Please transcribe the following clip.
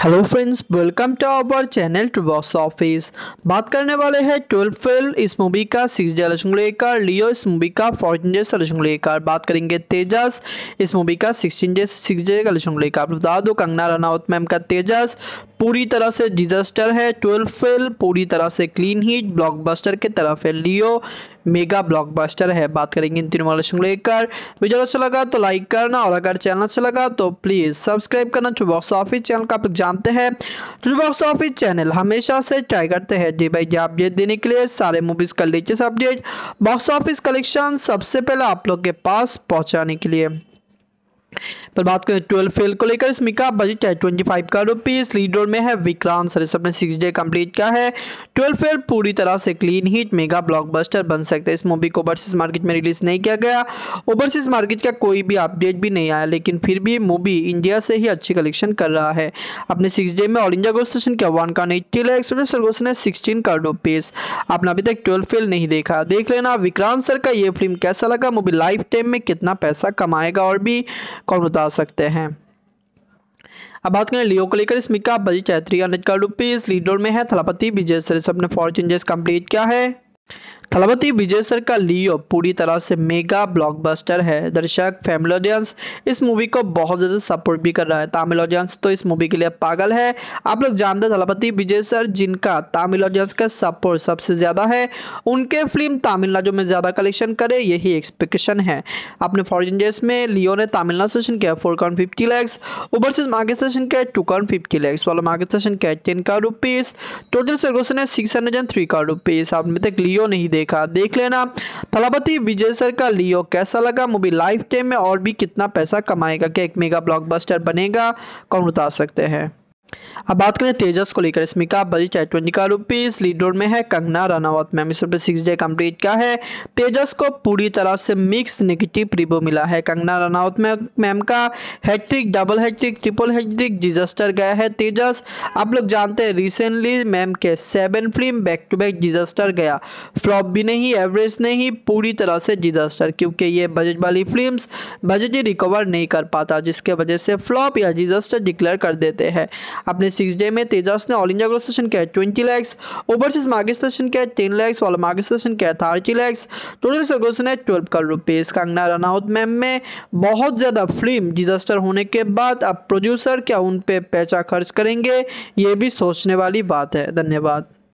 Hello friends welcome to our channel to box office बात करने वाले हैं ट्वेल्व फेल इस मूवी का सिक्स डे लेकर लियो इस मूवी का फोर्टीन डे लक्ष्मण लेकर बात करेंगे तेजस इस मूवी का सिक्सटीन डे सिक्स डे का लक्ष्मण लेकर बता दो कंगना रनावत मैम का तेजस, पूरी तरह से डिजास्टर है ट्वेल्व फेल पूरी तरह से क्लीन हीट ब्लॉकबस्टर के तरफ़ है लियो मेगा ब्लॉकबस्टर है। बात करेंगे इन तीनों वाले लेकर। वीडियो अच्छा लगा तो लाइक करना और अगर चैनल अच्छा लगा तो प्लीज़ सब्सक्राइब करना। टू बॉक्स ऑफ़िस चैनल का आप जानते हैं टू बॉक्स ऑफ़िस चैनल हमेशा से ट्राई करते हैं। जी भाई जी अपडेट देने के लिए सारे मूवीज़ का latest update box office collection सबसे पहले आप लोग के पास पहुँचाने के लिए। पर बात करें ट्वेल्व फेल को लेकर, इसमें का बजट है? ट्वेंटी फाइव का रुपीज़ लीड रोड में है विक्रांत सर। सबने सिक्स डे कंप्लीट किया है? ट्वेल्व फेल पूरी तरह से क्लीन हिट मेगा ब्लॉकबस्टर बन सकते हैं। इस मूवी को ओवरसीज मार्केट में रिलीज़ नहीं किया गया। ओवरसीज मार्केट का कोई भी अपडेट भी नहीं आया, लेकिन फिर भी मूवी इंडिया से ही अच्छी कलेक्शन कर रहा है। अपने सिक्स डे में ऑल इंडिया गोस्टेशन किया वन का एट्टी लैक्स ने सिक्सटीन करोड़ रुपीज़ आपने अभी तक ट्वेल्व फेल नहीं देखा। देख लेना विक्रांत सर का ये फ़िल्म कैसा लगा? मूवी लाइफ टाइम में कितना पैसा कमाएगा? और भी कौन बता सकते हैं। अब बात करें लियो को लेकर, इसमें का बजट है थ्री हंड्रेड इस लीडर में है, थलापति, विजय सर ने फोर चेंजेस कंप्लीट किया है। थलापति विजय सर का लियो पूरी तरह से मेगा ब्लॉकबस्टर है। दर्शक फैमिली ऑडियंस इस मूवी को बहुत ज़्यादा सपोर्ट भी कर रहा है। तमिल ऑडियंस तो इस मूवी के लिए पागल है। आप लोग जानते हैं थलापति विजय सर जिनका तमिल ऑडियंस का सपोर्ट सबसे ज़्यादा है। उनके फ़िल्म तमिलनाडु में ज़्यादा कलेक्शन करे, यही एक्सपेक्टेशन है। अपने फॉरन डेज़ में लियो ने तमिलनाडु सेशन किया four crore fifty lakhs overseas market session किया टू कॉन फिफ्टी लैक्स वाला मार्केट सेशन किया टेन का रुपीज़ टोटल सर्गोसन है सिक्स हंड्रेड एंड थ्री का रुपीज़ आप तक लियो नहीं दे देखा। देख लेना, थलापति विजय सर का लियो, कैसा लगा मूवी लाइफ टाइम में और भी कितना पैसा कमाएगा? क्या एक मेगा ब्लॉकबस्टर बनेगा? कौन बता सकते हैं? अब बात करें तेजस को लेकर इसमें का बजट है ट्वेंटी का रुपीज़ लीड रोड में है कंगना रनावत मैम इस पर सिक्स डे कंप्लीट क्या है? तेजस को पूरी तरह से मिक्स नेगेटिव रिव्यू मिला है। कंगना रनावत में मैम का hattrick double hattrick triple hattrick disaster गया है तेजस। आप लोग जानते हैं रिसेंटली मैम के seven film back to back disaster गया। फ्लॉप भी नहीं एवरेज नहीं, पूरी तरह से डिजास्टर क्योंकि ये बजट वाली फ़िल्म बजट ही रिकवर नहीं कर पाता, जिसके वजह से फ्लॉप या डिजास्टर डिक्लेयर कर देते हैं। अपने सिक्स डे में तेजस ने ऑल इंडिया ग्रोथ सेशन किया twenty lakhs overseas market session किया ten lakhs all market session किया थर्टी लैक्स टोटल सर्गोसन है twelve crore rupees Kangana Ranaut ma'am में। बहुत ज़्यादा फ़िल्म डिजास्टर होने के बाद अब प्रोड्यूसर क्या उन पर पैसा खर्च करेंगे, ये भी सोचने वाली बात है। धन्यवाद।